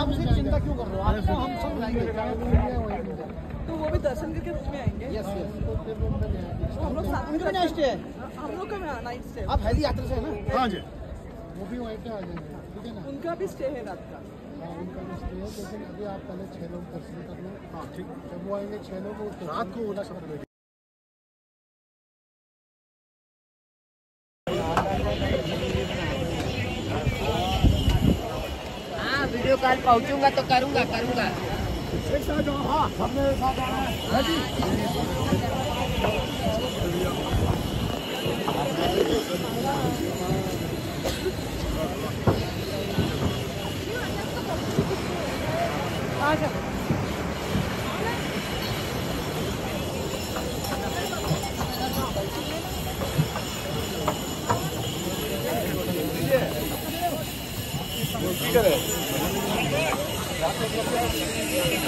आप सिर्फ़ चिंता क्यों कर रहे हो? आपको हम सब लाएँगे। तो वो भी दर्शन करके रूम में आएँगे? यस यस तो हम लोग साथ में नाइट स्टे हम लोग का नाइट स्टे आप हैदी यात्रा से है ना? हाँ जी। वो भी वहीं पे आ जाएँगे ठीक है ना? उनका भी स्टे है रात का। हाँ उनका भी स्टे है लेकिन अभी आप पहले छः लोग दर्शन कर लो हाँ ठीक। जब वो आएँगे छः लोग रात को ओला शहर वीडियो कॉल पहुंचूँगा तो करूँगा करूँगा। एक साथ जाओ हाँ हमने एक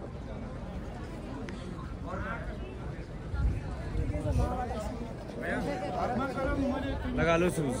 साथ जाना है है जी लगा लो शूज़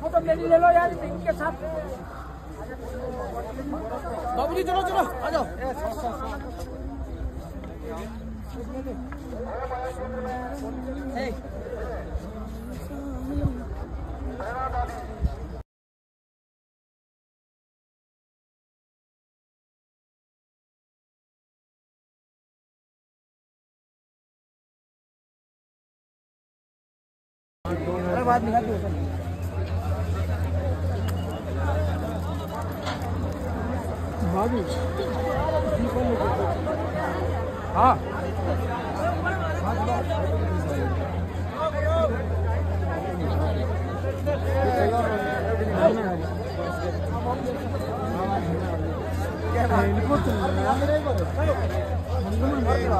फ़ोटो मेरी ले लो यार इनके साथ बाबू जी चलो चलो आ जाओ Hey. बात निकाल दो भाभी हाँ।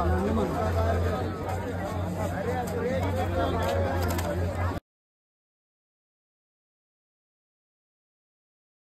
ありがとうございます。